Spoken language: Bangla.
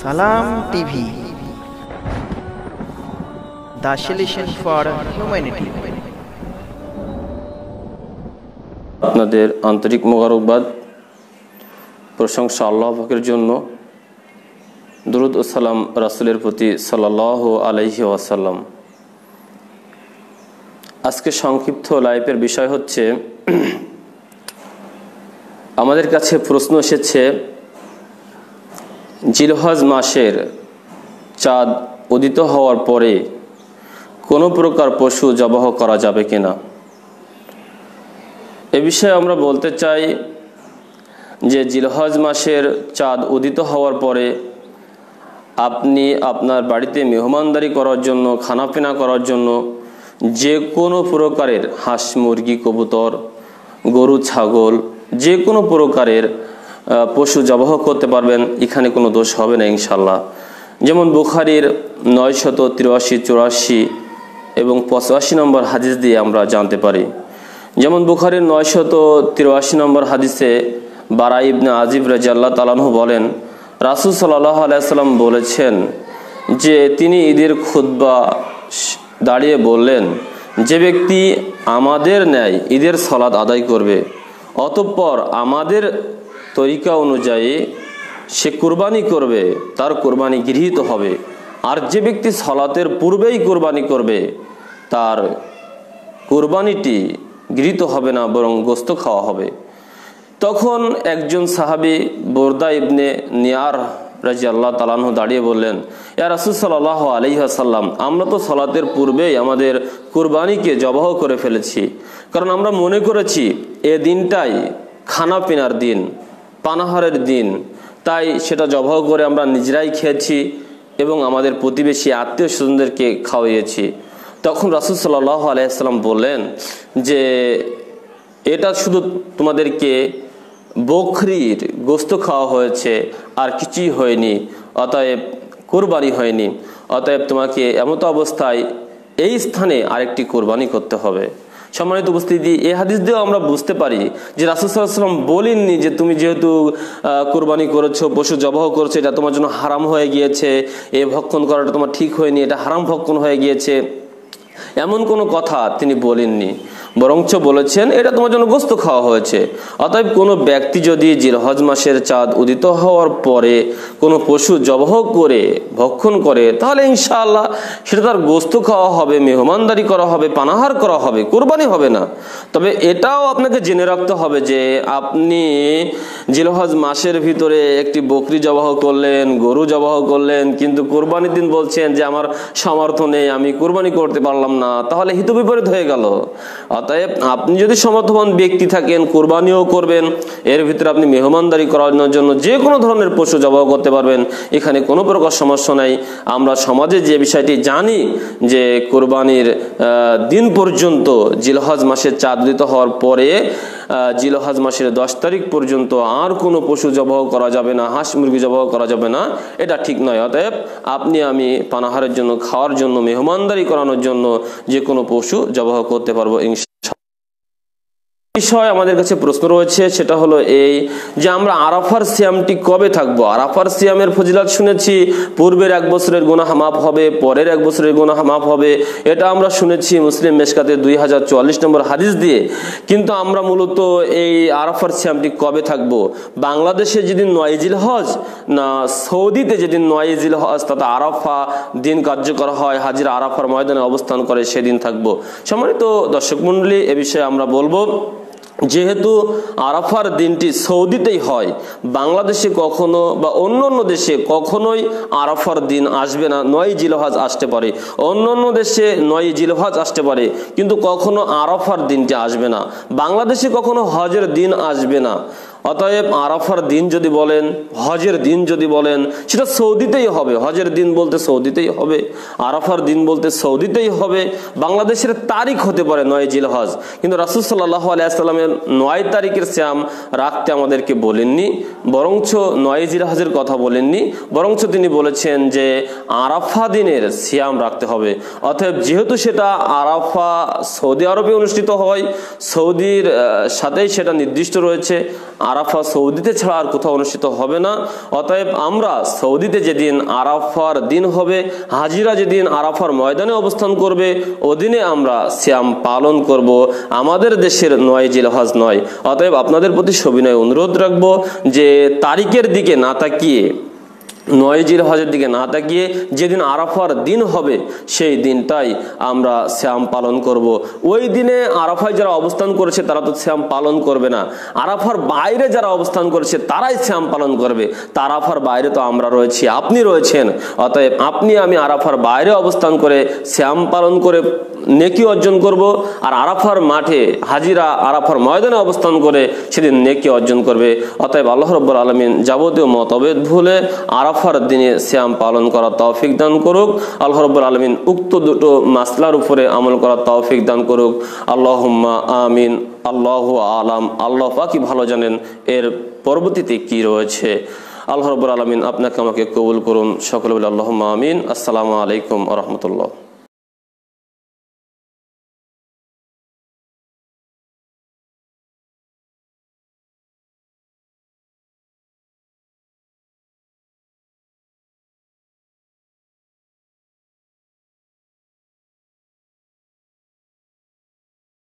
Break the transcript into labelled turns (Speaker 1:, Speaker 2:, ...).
Speaker 1: Salaam TV. The solution for humanity.
Speaker 2: আপনাদের আন্তরিক মোবারকবাদ, প্রশংসা আল্লাহ পাকের জন্য। দুরুদ ও সালাম রাসুলের প্রতি সাল্লাহ আলহি ওয়াসাল্লাম। আজকে সংক্ষিপ্ত লাইফের বিষয় হচ্ছে, আমাদের কাছে প্রশ্ন এসেছে জিলহজ মাসের চাঁদ উদিত হওয়ার পরে কোনো প্রকার পশু জবাহ করা যাবে কিনা এ বিষয়ে আমরা বলতে চাই যে জিলহজ মাসের চাঁদ উদিত হওয়ার পরে আপনি আপনার বাড়িতে মেহমানদারি করার জন্য, খানাপিনা করার জন্য যে কোনো প্রকারের হাঁস, মুরগি, কবুতর, গরু, ছাগল যে কোনো প্রকারের পশু জবাহ করতে পারবেন, এখানে কোনো দোষ হবে না ইনশাল্লাহ যেমন বুখারির নয়শত তিরাশি, চুরাশি এবং পঁচাশি নম্বর হাদিস দিয়ে আমরা জানতে পারি। যেমন বুখারির নয়শত তিরাশি নম্বর হাদিসে বারা ইবনে আজিব রাজিয়াল্লাহ তালানহু বলেন, রাসুল সাল্লাহ আলাইসাল্লাম বলেছেন যে তিনি ঈদের খুদ্া দাঁড়িয়ে বললেন, যে ব্যক্তি আমাদের ন্যায় ঈদের সলাদ আদায় করবে, অতঃপর আমাদের তরিকা অনুযায়ী সে কোরবানি করবে, তার কোরবানি গৃহীত হবে। আর যে ব্যক্তি সলাতের পূর্বেই কোরবানি করবে, তার কোরবানিটি গৃহীত হবে না, বরং গোস্ত খাওয়া হবে। তখন একজন সাহাবি বোরদা ইবনে নিয়ার রাজি আল্লাহ তালাহ দাঁড়িয়ে বললেন, ইয়া রাসুল সাল্লাহ আলহিহাসাল্লাম আমরা তো সলাতের পূর্বেই আমাদের কুরবানিকে জবাহ করে ফেলেছি। কারণ আমরা মনে করেছি, এ দিনটাই খানা পিনার দিন। পানাহারের দিন। তাই সেটা জবাহ করে আমরা নিজেরাই খেয়েছি এবং আমাদের প্রতিবেশী আত্মীয় স্বজনদেরকে খাওয়াইয়েছি। তখন রাসুল সাল্লাহ আলাইসাল্লাম বললেন যে, এটা শুধু তোমাদেরকে বকরির গোস্ত খাওয়া হয়েছে, আর কিছুই হয়নি, অতএব কোরবানি হয়নি। অতএব তোমাকে এমতো অবস্থায় এই স্থানে আরেকটি কোরবানি করতে হবে। সম্মানিত উপস্থিতি, এ হাদিস দিয়েও আমরা বুঝতে পারি যে রাসুসাল্লাম বলেননি যে তুমি যেহেতু কোরবানি করেছ পশু জবাহ করেছ, এটা তোমার জন্য হারাম হয়ে গিয়েছে, এ ভক্ষণ করাটা তোমার ঠিক হয়নি, এটা হারাম ভক্ষণ হয়ে গিয়েছে। এমন কোনো কথা তিনি বলেননি। বরঞ্চ বলেছেন, এটা তোমার জন্য গোস্ত খাওয়া হয়েছে। অতএব কোনো ব্যক্তি যদি জিরহজ মাসের চাঁদ উদিত হওয়ার পরে কোনো পশু জবহ করে, ভক্ষণ করে, তাহলে ইনশাআল্লাহ সেটা তার গোস্ত খাওয়া হবে, মেহমানদারি করা হবে, পানাহার করা হবে, কোরবানি হবে না। তবে এটাও আপনাকে জেনে রাখতে হবে যে আপনি জিলহজ মাসের ভিতরে একটি বকরি জবাহ করলেন, গরু জবাহ করলেন, কিন্তু কোরবানির দিন বলছেন যে, আমার সামর্থ্য নেই, আমি কোরবানি করতে পারলাম না। তাহলে হিত বিপরীত হয়ে গেল। অতএব আপনি যদি সমর্থবান ব্যক্তি থাকেন, কোরবানিও করবেন, এর ভিতরে আপনি মেহমানদারি করানোর জন্য যে কোনো ধরনের পশু জবাহ করতে পারবেন, এখানে কোনো প্রকার সমস্যা নাই। আমরা সমাজে যে বিষয়টি জানি যে, কোরবানির দিন পর্যন্ত জিলহজ মাসের চাঁদ দিত হওয়ার পরে জিলহজ মাসের দশ তারিখ পর্যন্ত আর কোনো পশু জবাহ করা যাবে না, হাঁস মুরগি জবাহ করা যাবে না। এটা ঠিক নয়, অতএব আপনি, আমি পানাহারের জন্য, খাওয়ার জন্য, মেহমানদারি করানোর জন্য যে কোনো পশু জবাহ করতে পারব, ইনশা বিষয় আমাদের কাছে প্রশ্ন রয়েছে, সেটা হলো এই যে আমরা আরাফার সিয়ামটি কবে থাকব? আরাফার সিয়ামের ফজিলাত শুনেছি, পূর্বের এক বছরের গোনা মাপ হবে, পরের এক বছরের গোনা মাপ হবে। এটা আমরা শুনেছি মুসলিম মেশকাতে দুই হাজার চুয়াল্লিশ নম্বর হাদিস দিয়ে। কিন্তু আমরা মূলত এই আরাফার সিয়ামটি কবে থাকব? বাংলাদেশে যেদিন নয়জিল হজ না সৌদিতে যেদিন নয়জিল হজ তাতে আরাফা দিন কার্যকর হয়, হাজির আরাফার ময়দানে অবস্থান করে সেদিন থাকব। সম্মানিত দর্শক মন্ডলী এ বিষয়ে আমরা বলব যেহেতু আরাফার দিনটি সৌদিতেই হয়, বাংলাদেশে কখনো বা অন্য অন্য দেশে কখনোই আরাফার দিন আসবে না নয় জিলহাজ আসতে পারে। অন্য অন্য দেশে নয় জিলহাজ আসতে পারে, কিন্তু কখনো আরাফার দিনটি আসবে না। বাংলাদেশে কখনো হজের দিন আসবে না। অতএব আরাফার দিন যদি বলেন, হজের দিন যদি বলেন, সেটা সৌদিতেই হবে। হজের দিন বলতে সৌদিতেই হবে, আরাফার দিন বলতে সৌদিতেই হবে। বাংলাদেশের তারিখ হতে পারে নয় জিল হজ কিন্তু রাসুল সাল্লাহ আলাইসাল্লামের নয় তারিখের শ্যাম রাখতে আমাদেরকে বলেননি, বরঞ্চ নয় জিল হজের কথা বলেননি, বরঞ্চ তিনি বলেছেন যে আরাফা দিনের শ্যাম রাখতে হবে। অতএব যেহেতু সেটা আরাফা সৌদি আরবে অনুষ্ঠিত হয়, সৌদির সাথেই সেটা নির্দিষ্ট রয়েছে। আর আরাফা সৌদিতে ছাড়া আর কোথাও অনুষ্ঠিত হবে না। অতএব আমরা সৌদিতে যেদিন আরাফার দিন হবে, হাজিরা যেদিন আরাফার ময়দানে অবস্থান করবে, ওদিনে আমরা শ্যাম পালন করব। আমাদের দেশের নয় জিলহাজ নয়। অতএব আপনাদের প্রতি সবিনয় অনুরোধ রাখব যে তারিখের দিকে না তাকিয়ে নয় জির হজের দিকে না তাকিয়ে যেদিন আরাফার দিন হবে, সেই দিনটাই আমরা শ্যাম পালন করব। ওই দিনে আরাফায় যারা অবস্থান করেছে, তারা তো শ্যাম পালন করবে না। আরাফার বাইরে যারা অবস্থান করেছে, তারাই শ্যাম পালন করবে। তা আরাফার বাইরে তো আমরা রয়েছি, আপনি রয়েছেন। অতএব আপনি, আমি আরাফার বাইরে অবস্থান করে শ্যাম পালন করে নেকি অর্জন করব। আর আরাফার মাঠে হাজিরা আরাফার ময়দানে অবস্থান করে সেদিন নেকি অর্জন করবে। অতএব আল্লাহ রব্বুল আলমিন যাবতীয় মতভেদ ভুলে আরাফার দিনে শ্যাম পালন করার তৌফিক দান করুক। আল্লাহ রব্বুল আলমিন উক্ত দুটো মাসলার উপরে আমল করার তৌফিক দান করুক। আল্লাহুম্মা আমিন, আল্লাহ আলাম, আল্লাহ পাকি ভালো জানেন এর পরবর্তীতে কি রয়েছে। আল্লাহ রব্বুল আলমিন আপনাকে আমাকে কবুল করুন। সকলে বলে আল্লাহ আমিন। আসসালামু আলাইকুম রহমতুল্লাহ।